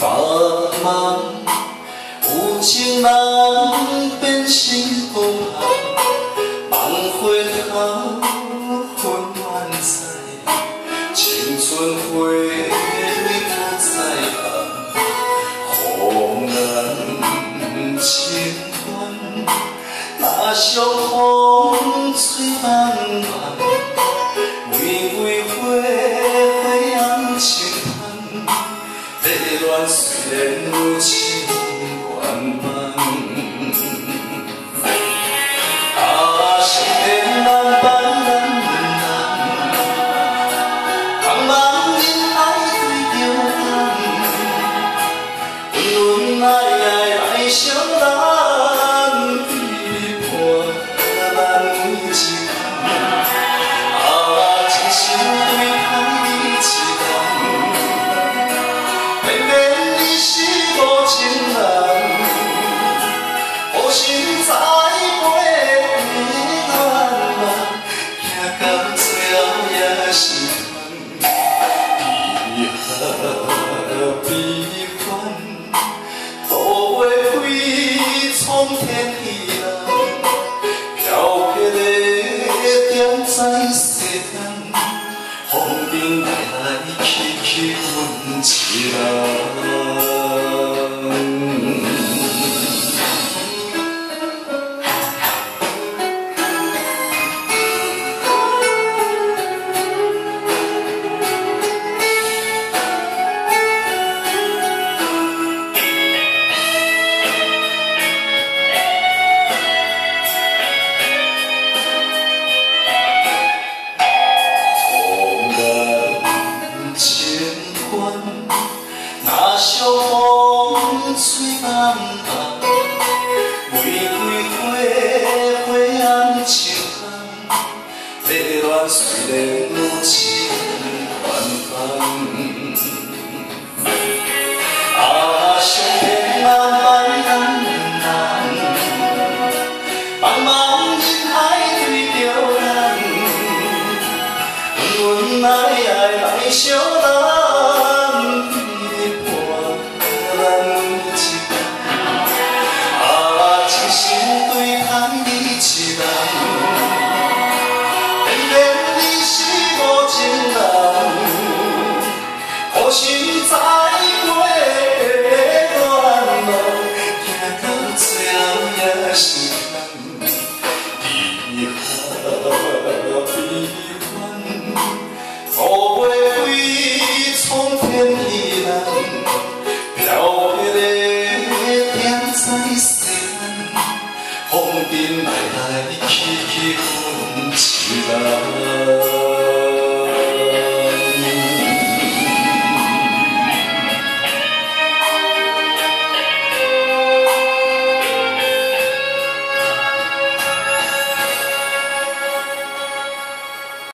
茫茫，有情人变成孤寒。万花头春怨在，青春花蕊怕晒寒。红冷千帆，那像风吹。风风尘来来去去，阮一人。那小风吹茫茫，玫瑰花花红情香，迷恋虽然有情万般。啊，相片啊，万人人，茫茫人海对着咱，恩恩爱爱来相待。风尘来来去去，阮一人。